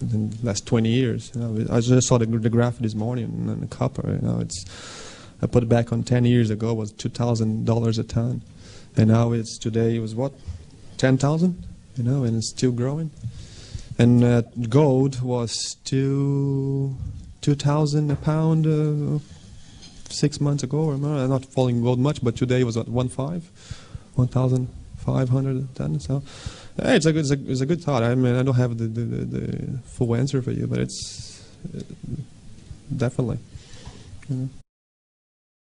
in the last 20 years, you know, I just saw the, the graph this morning on the copper. You know, it's I put back on 10 years ago was two thousand dollars a ton, and now it's today it was what, 10,000, you know, and it's still growing. And uh, gold was two two thousand a pound. Uh, six months ago, or. I'm not following gold much, but today it was at one five, one thousand five hundred ten. So eh, it's a good, it's a, it's a good thought. I mean, I don't have the, the, the, the full answer for you, but it's uh, definitely. you know.